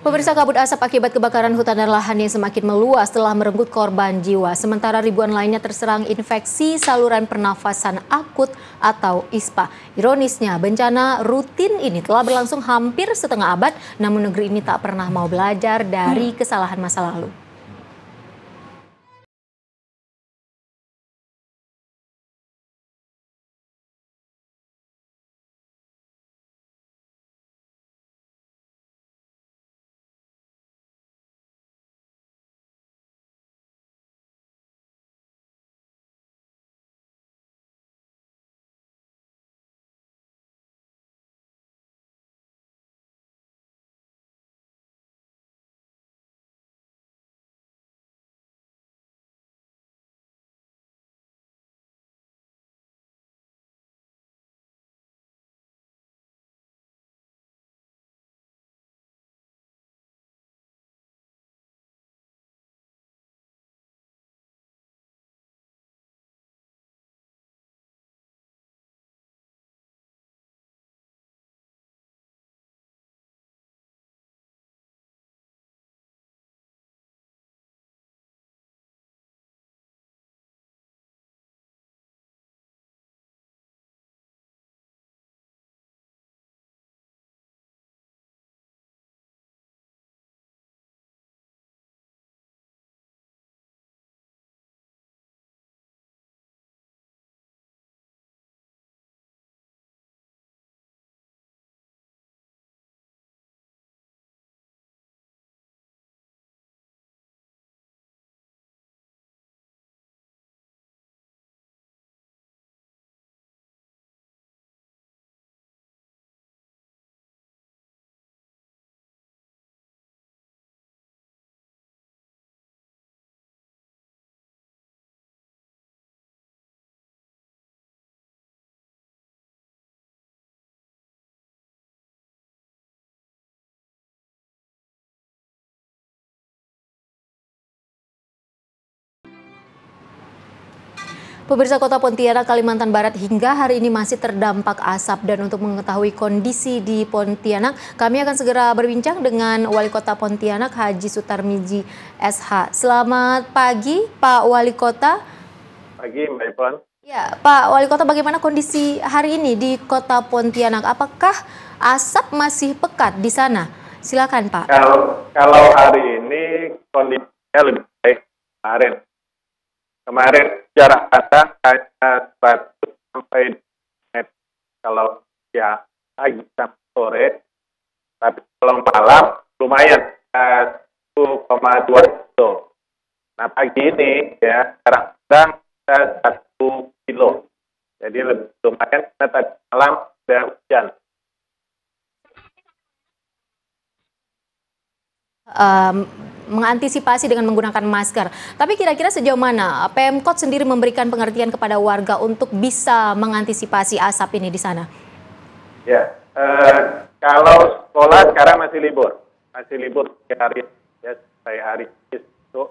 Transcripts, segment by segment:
Pemirsa kabut asap akibat kebakaran hutan dan lahan yang semakin meluas telah merenggut korban jiwa. Sementara ribuan lainnya terserang infeksi saluran pernafasan akut atau ISPA. Ironisnya, bencana rutin ini telah berlangsung hampir setengah abad, namun negeri ini tak pernah mau belajar dari kesalahan masa lalu. Pemirsa Kota Pontianak, Kalimantan Barat hingga hari ini masih terdampak asap dan untuk mengetahui kondisi di Pontianak, kami akan segera berbincang dengan Wali Kota Pontianak Haji Sutarmiji SH. Selamat pagi Pak Wali Kota. Pagi Mbak Ipon. Ya, Pak Wali Kota bagaimana kondisi hari ini di Kota Pontianak? Apakah asap masih pekat di sana? Silakan Pak. Kalau, kalau hari ini kondisinya lebih baik kemarin Kemarin jarak pandang hanya 100 sampai meter kalau ya pagi sampai sore. Tapi kalau malam lumayan 1,2 kilo. Nah pagi ini ya jarak pandang satu kilo. Jadi lebih lumayan karena tadi malam ada hujan. Um, mengantisipasi dengan menggunakan masker. Tapi kira-kira sejauh mana Pemkot sendiri memberikan pengertian kepada warga untuk bisa mengantisipasi asap ini di sana? Ya, eh, kalau sekolah sekarang masih libur, masih libur hari ya sampai hari itu.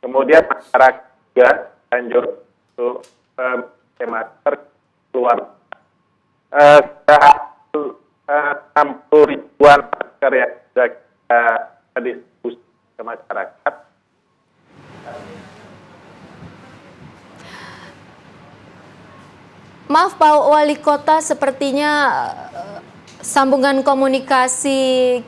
Kemudian masyarakat juga anjur untuk eh, masker keluar. Eh, enam puluh ribuan masker yang sudah kita diskusi ke masyarakat. Maaf Pak Wali Kota, sepertinya uh, sambungan komunikasi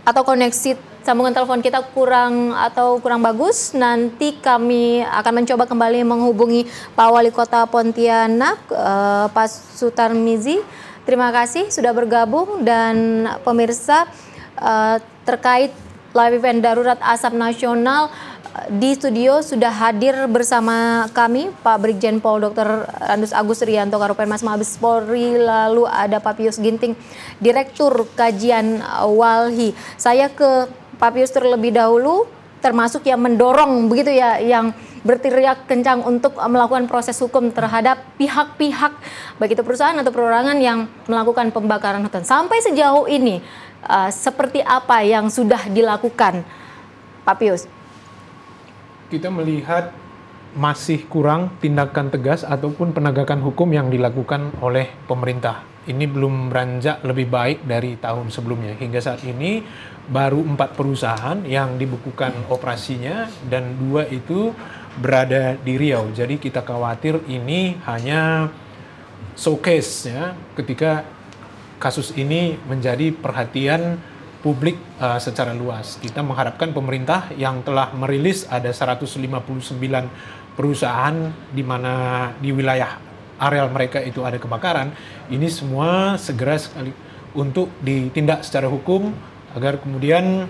atau koneksi sambungan telepon kita kurang atau kurang bagus. Nanti kami akan mencoba kembali menghubungi Pak Wali Kota Pontianak, uh, Pak Sutarmizi. Terima kasih sudah bergabung dan pemirsa uh, terkait live event darurat asap nasional di studio sudah hadir bersama kami Pak Brigjen Pol Dr. Andus Agus Rianto Karopenmas Mabes Polri lalu ada Pak Pius Ginting Direktur Kajian Walhi. Saya ke Pak Pius terlebih dahulu termasuk yang mendorong begitu ya yang berteriak kencang untuk melakukan proses hukum terhadap pihak-pihak baik itu perusahaan atau perorangan yang melakukan pembakaran hutan. Sampai sejauh ini uh, seperti apa yang sudah dilakukan, Pak Pius? Kita melihat masih kurang tindakan tegas ataupun penegakan hukum yang dilakukan oleh pemerintah. Ini belum beranjak lebih baik dari tahun sebelumnya. Hingga saat ini baru empat perusahaan yang dibukukan operasinya dan dua itu berada di Riau. Jadi kita khawatir ini hanya showcase ya ketika kasus ini menjadi perhatian publik uh, secara luas. Kita mengharapkan pemerintah yang telah merilis ada 159 perusahaan di mana di wilayah areal mereka itu ada kebakaran, ini semua segera sekali untuk ditindak secara hukum agar kemudian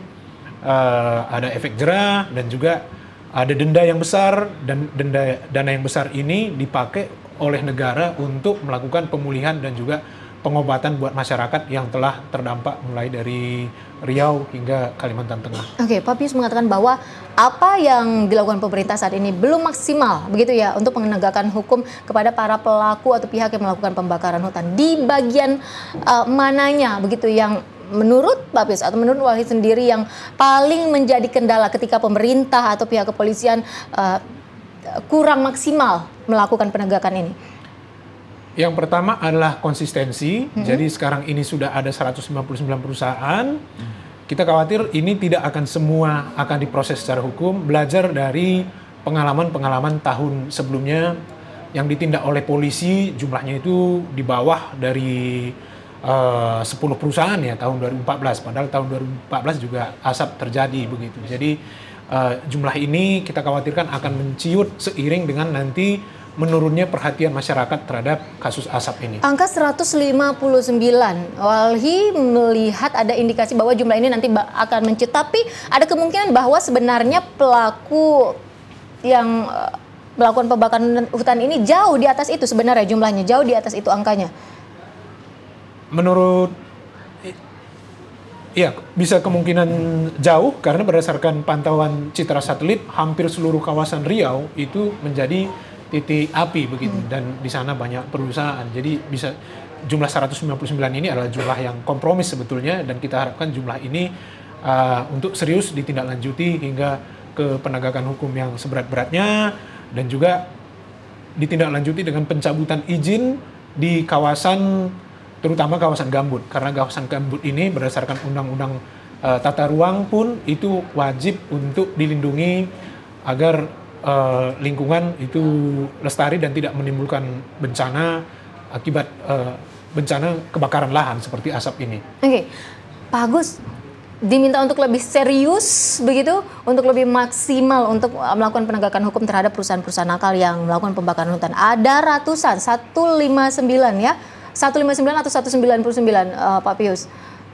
uh, ada efek jerah dan juga ada denda yang besar dan denda dana yang besar ini dipakai oleh negara untuk melakukan pemulihan dan juga pengobatan buat masyarakat yang telah terdampak mulai dari Riau hingga Kalimantan Tengah. Oke, Pak Pius mengatakan bahwa apa yang dilakukan pemerintah saat ini belum maksimal, begitu ya, untuk penegakan hukum kepada para pelaku atau pihak yang melakukan pembakaran hutan. Di bagian uh, mananya, begitu yang menurut Pak Pius atau menurut Wahid sendiri yang paling menjadi kendala ketika pemerintah atau pihak kepolisian uh, kurang maksimal melakukan penegakan ini? Yang pertama adalah konsistensi. Mm-hmm. Jadi sekarang ini sudah ada 159 perusahaan. Kita khawatir ini tidak akan semua akan diproses secara hukum. Belajar dari pengalaman-pengalaman tahun sebelumnya yang ditindak oleh polisi jumlahnya itu di bawah dari uh, 10 perusahaan ya tahun 2014. Padahal tahun 2014 juga asap terjadi begitu. Jadi uh, jumlah ini kita khawatirkan akan menciut seiring dengan nanti menurunnya perhatian masyarakat terhadap kasus asap ini. Angka 159, Walhi melihat ada indikasi bahwa jumlah ini nanti akan menciut, tapi ada kemungkinan bahwa sebenarnya pelaku yang eh, melakukan pembakaran hutan ini jauh di atas itu sebenarnya jumlahnya, jauh di atas itu angkanya. Menurut Iya, bisa kemungkinan jauh karena berdasarkan pantauan citra satelit hampir seluruh kawasan Riau itu menjadi titik api begitu hmm. dan di sana banyak perusahaan. Jadi bisa jumlah 199 ini adalah jumlah yang kompromis sebetulnya dan kita harapkan jumlah ini uh, untuk serius ditindaklanjuti hingga ke penegakan hukum yang seberat-beratnya dan juga ditindaklanjuti dengan pencabutan izin di kawasan terutama kawasan gambut karena kawasan gambut ini berdasarkan undang-undang uh, tata ruang pun itu wajib untuk dilindungi agar uh, lingkungan itu lestari dan tidak menimbulkan bencana akibat uh, bencana kebakaran lahan seperti asap ini. Oke, okay. Pak Agus diminta untuk lebih serius begitu, untuk lebih maksimal untuk melakukan penegakan hukum terhadap perusahaan-perusahaan nakal yang melakukan pembakaran hutan. Ada ratusan, 159 ya, 159 atau 199 uh, Pak Pius.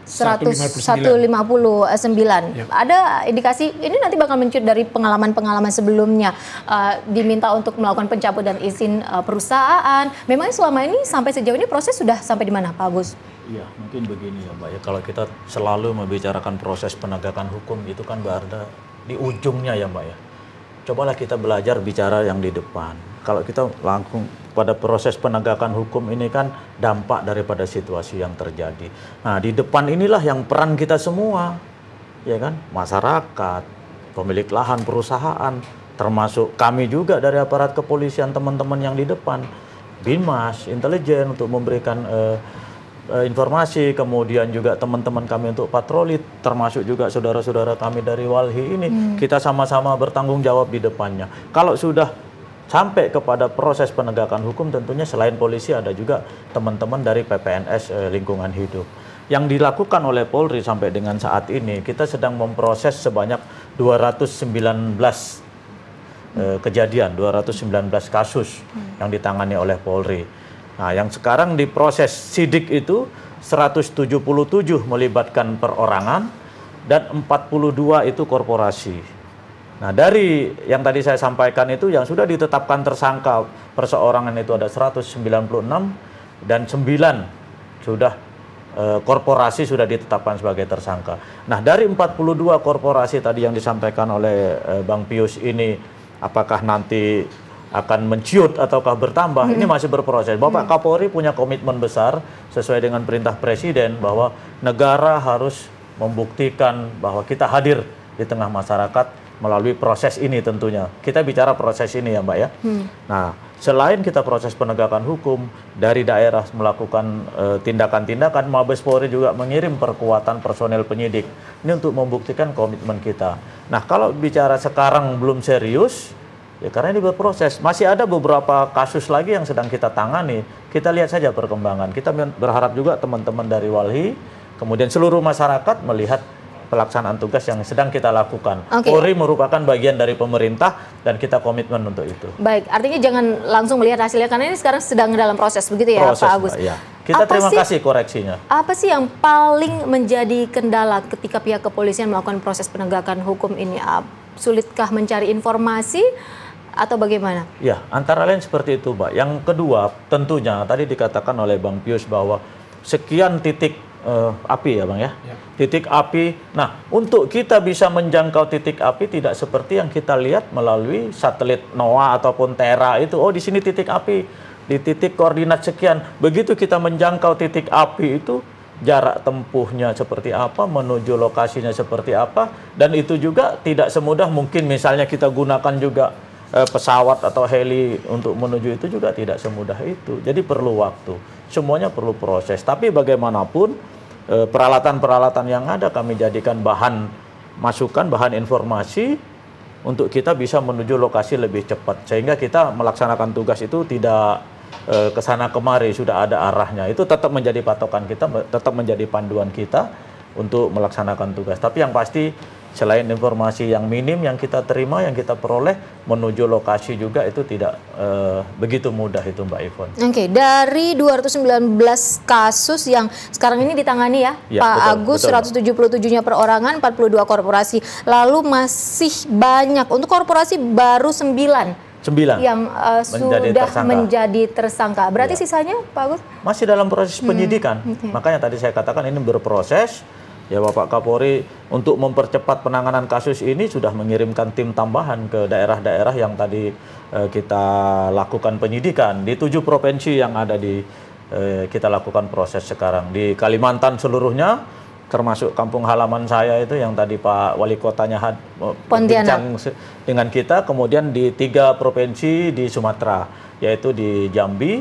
159. 159. Ya. Ada indikasi ini nanti bakal mencuri dari pengalaman-pengalaman sebelumnya uh, diminta untuk melakukan pencabutan izin uh, perusahaan. Memang selama ini sampai sejauh ini proses sudah sampai di mana Pak Agus? Iya, mungkin begini ya Mbak ya. Kalau kita selalu membicarakan proses penegakan hukum itu kan berada di ujungnya ya Mbak ya. Cobalah kita belajar bicara yang di depan. Kalau kita langsung pada proses penegakan hukum ini kan dampak daripada situasi yang terjadi. Nah, di depan inilah yang peran kita semua, ya kan? Masyarakat, pemilik lahan, perusahaan, termasuk kami juga dari aparat kepolisian teman-teman yang di depan, Binmas, intelijen untuk memberikan uh, uh, informasi, kemudian juga teman-teman kami untuk patroli, termasuk juga saudara-saudara kami dari Walhi ini, hmm. kita sama-sama bertanggung jawab di depannya. Kalau sudah sampai kepada proses penegakan hukum tentunya selain polisi ada juga teman-teman dari PPNS eh, lingkungan hidup. Yang dilakukan oleh Polri sampai dengan saat ini kita sedang memproses sebanyak 219 eh, kejadian, 219 kasus hmm. yang ditangani oleh Polri. Nah, yang sekarang diproses sidik itu 177 melibatkan perorangan dan 42 itu korporasi. Nah dari yang tadi saya sampaikan itu yang sudah ditetapkan tersangka perseorangan itu ada 196 dan 9 sudah e, korporasi sudah ditetapkan sebagai tersangka. Nah dari 42 korporasi tadi yang disampaikan oleh e, Bang Pius ini apakah nanti akan menciut ataukah bertambah hmm. ini masih berproses. Bapak hmm. Kapolri punya komitmen besar sesuai dengan perintah Presiden bahwa negara harus membuktikan bahwa kita hadir di tengah masyarakat melalui proses ini tentunya. Kita bicara proses ini ya Mbak ya. Nah, selain kita proses penegakan hukum dari daerah melakukan eh, tindakan-tindakan, Mabes Polri juga mengirim perkuatan personel penyidik. Ini untuk membuktikan komitmen kita. Nah, kalau bicara sekarang belum serius, ya karena ini berproses. Masih ada beberapa kasus lagi yang sedang kita tangani. Kita lihat saja perkembangan. Kita berharap juga teman-teman dari Walhi, kemudian seluruh masyarakat melihat pelaksanaan tugas yang sedang kita lakukan. Oke. Polri merupakan bagian dari pemerintah dan kita komitmen untuk itu. Baik, artinya jangan langsung melihat hasilnya karena ini sekarang sedang dalam proses begitu ya Proses, Pak Agus. Ya. Kita Apa terima sih- kasih koreksinya. Apa sih yang paling menjadi kendala ketika pihak kepolisian melakukan proses penegakan hukum ini? Ah, Sulitkah mencari informasi atau bagaimana? Ya, antara lain seperti itu, Mbak. Yang kedua, tentunya tadi dikatakan oleh Bang Pius bahwa sekian titik eh, api ya, Bang ya. Titik api. Nah, untuk kita bisa menjangkau titik api tidak seperti yang kita lihat melalui satelit NOAA ataupun Terra itu. Oh, di sini titik api, di titik koordinat sekian. Begitu kita menjangkau titik api itu jarak tempuhnya seperti apa, menuju lokasinya seperti apa, dan itu juga tidak semudah mungkin misalnya kita gunakan juga eh, pesawat atau heli untuk menuju itu juga tidak semudah itu. Jadi perlu waktu. Semuanya perlu proses. Tapi bagaimanapun peralatan-peralatan yang ada kami jadikan bahan masukan, bahan informasi untuk kita bisa menuju lokasi lebih cepat sehingga kita melaksanakan tugas itu tidak eh, ke sana kemari sudah ada arahnya. Itu tetap menjadi patokan kita, tetap menjadi panduan kita untuk melaksanakan tugas. Tapi yang pasti selain informasi yang minim yang kita terima, yang kita peroleh menuju lokasi juga itu tidak eh, begitu mudah itu Mbak Ivon. Oke, dari 219 kasus yang sekarang ini ditangani ya, Ya, Pak betul, Agus, betul, 177-nya perorangan, 42 korporasi. Lalu masih banyak untuk korporasi baru 9 Sembilan. yang uh, Menjadi sudah tersangka. menjadi tersangka. Berarti Ya. sisanya, Pak Agus? masih dalam proses Hmm, penyidikan. Makanya tadi saya katakan ini berproses. Ya Bapak Kapolri untuk mempercepat penanganan kasus ini sudah mengirimkan tim tambahan ke daerah-daerah yang tadi eh, kita lakukan penyidikan di tujuh provinsi yang ada di eh, kita lakukan proses sekarang. Di Kalimantan seluruhnya termasuk kampung halaman saya itu yang tadi Pak Wali Kotanya had, eh, se- dengan kita. Kemudian di tiga provinsi di Sumatera yaitu di Jambi,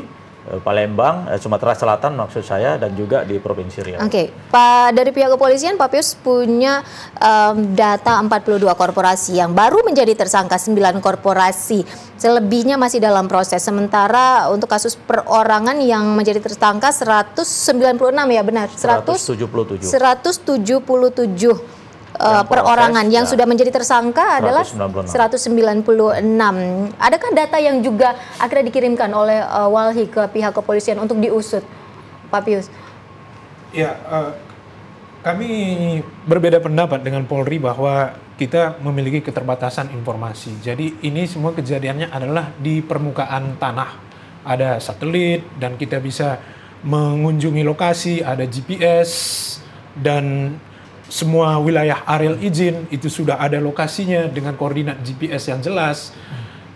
Palembang, eh, Sumatera Selatan maksud saya dan juga di Provinsi Riau. Oke, Pak dari pihak kepolisian Pak Pius punya em, data 42 korporasi yang baru menjadi tersangka 9 korporasi. Selebihnya masih dalam proses. Sementara untuk kasus perorangan yang menjadi tersangka 196 ya benar. 100 177. 177 Yang perorangan yang ya. sudah menjadi tersangka adalah 196. 196. Adakah data yang juga akhirnya dikirimkan oleh eh, Walhi ke pihak kepolisian untuk diusut, Pak Pius? Ya, eh, kami berbeda pendapat dengan Polri bahwa kita memiliki keterbatasan informasi. Jadi ini semua kejadiannya adalah di permukaan tanah. Ada satelit dan kita bisa mengunjungi lokasi, ada GPS dan semua wilayah areal izin itu sudah ada lokasinya dengan koordinat GPS yang jelas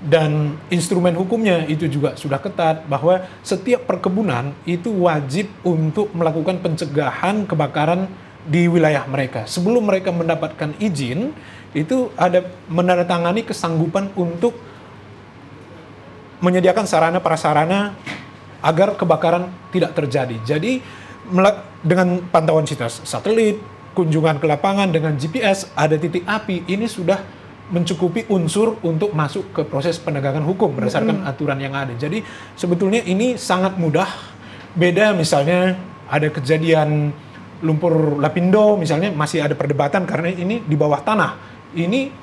dan instrumen hukumnya itu juga sudah ketat bahwa setiap perkebunan itu wajib untuk melakukan pencegahan kebakaran di wilayah mereka. Sebelum mereka mendapatkan izin, itu ada menandatangani kesanggupan untuk menyediakan sarana prasarana agar kebakaran tidak terjadi. Jadi dengan pantauan situs satelit, kunjungan ke lapangan dengan GPS, ada titik api, ini sudah mencukupi unsur untuk masuk ke proses penegakan hukum berdasarkan aturan yang ada. Jadi sebetulnya ini sangat mudah. Beda misalnya ada kejadian lumpur lapindo misalnya masih ada perdebatan karena ini di bawah tanah. Ini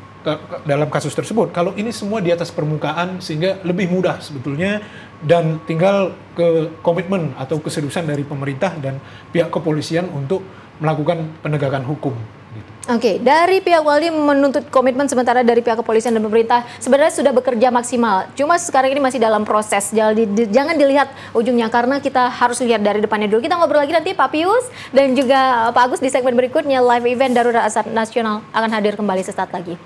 dalam kasus tersebut. Kalau ini semua di atas permukaan sehingga lebih mudah sebetulnya dan tinggal ke komitmen atau keseriusan dari pemerintah dan pihak kepolisian untuk melakukan penegakan hukum. Gitu. Oke, dari pihak Walhi menuntut komitmen sementara dari pihak kepolisian dan pemerintah sebenarnya sudah bekerja maksimal. Cuma sekarang ini masih dalam proses. Jangan, di- jangan dilihat ujungnya karena kita harus lihat dari depannya dulu. Kita ngobrol lagi nanti Pak Pius dan juga Pak Agus di segmen berikutnya live event Darurat Asap Nasional akan hadir kembali sesaat lagi.